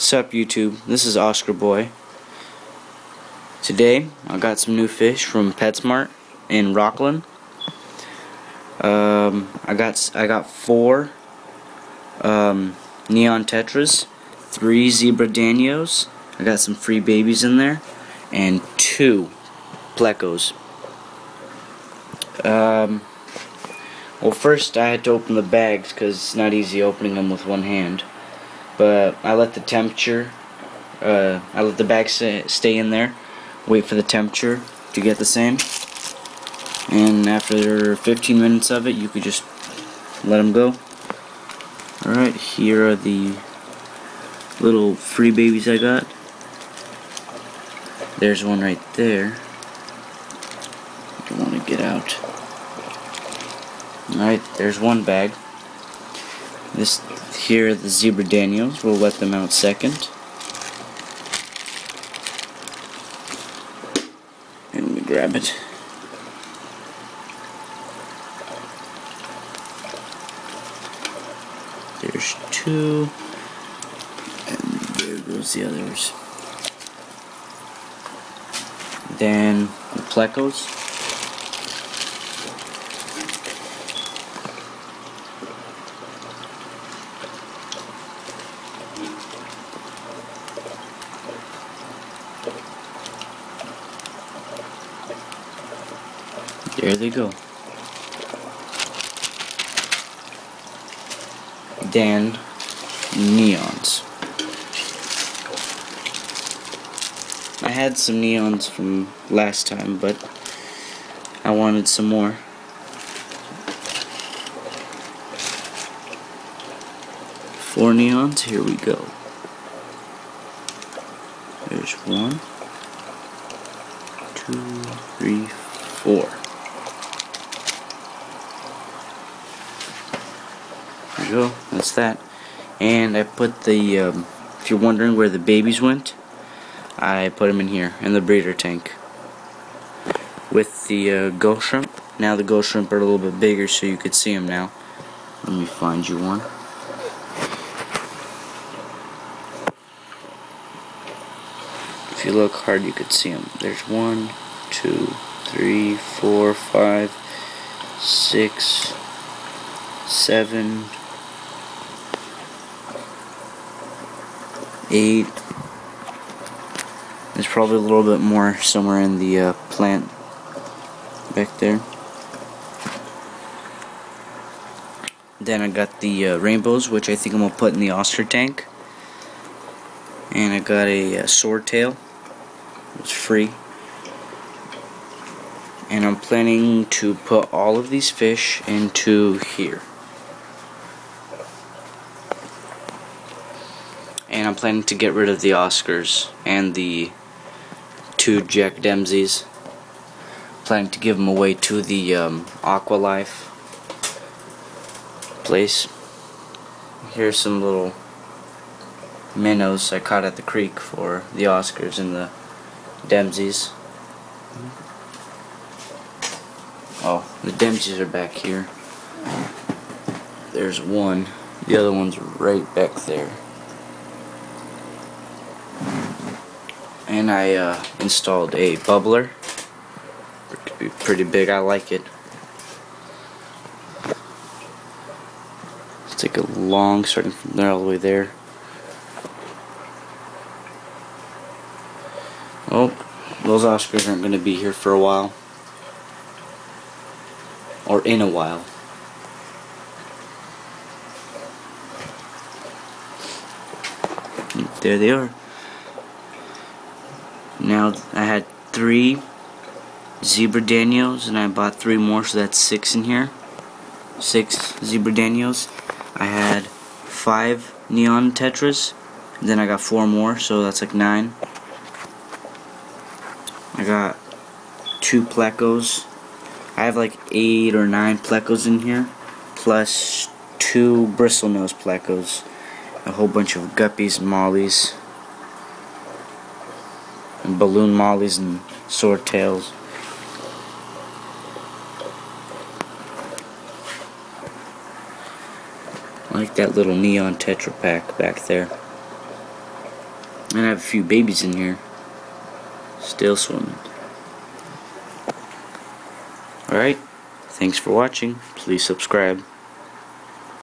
Sup YouTube, this is Oscar Boy. Today I got some new fish from PetSmart in Rockland. Um, I got I got four um, neon tetras, three zebra danios. I got some free babies in there, and two plecos. Um, well, first I had to open the bags because it's not easy opening them with one hand but I let the temperature, uh, I let the bag stay in there, wait for the temperature to get the same, and after 15 minutes of it, you could just let them go. Alright, here are the little free babies I got. There's one right there. I want to get out. Alright, there's one bag. This here are the Zebra Danios. We'll let them out second. And me grab it. There's two. And there goes the others. Then the plecos. There they go. Dan Neons. I had some neons from last time, but I wanted some more. Four neons, here we go. There's one, two, three, four. Go. That's that. And I put the, um, if you're wondering where the babies went, I put them in here, in the breeder tank. With the uh, ghost shrimp. Now the ghost shrimp are a little bit bigger so you could see them now. Let me find you one. If you look hard you could see them. There's one, two, three, four, five, six, seven, eight. There's probably a little bit more somewhere in the uh, plant back there. Then I got the uh, rainbows, which I think I'm going to put in the Oscar tank. And I got a, uh, swordtail. It's free. And I'm planning to put all of these fish into here. And I'm planning to get rid of the Oscars and the two Jack Dempseys. Planning to give them away to the um, Aqualife place. Here's some little minnows I caught at the creek for the Oscars and the Dempseys. Oh, the Dempseys are back here. There's one. The other one's right back there. And I uh, installed a bubbler. It could be pretty big I like it. Let's take a long starting from there all the way there. Oh those Oscars aren't going to be here for a while. Or in a while. There they are now I had three zebra danios and I bought three more so that's six in here. Six zebra danios. I had five neon tetras then I got four more so that's like nine. I got two plecos. I have like eight or nine plecos in here plus two bristlenose plecos a whole bunch of guppies mollies and balloon mollies and swordtails. like that little neon tetra pack back there. And I have a few babies in here. Still swimming. Alright. Thanks for watching. Please subscribe.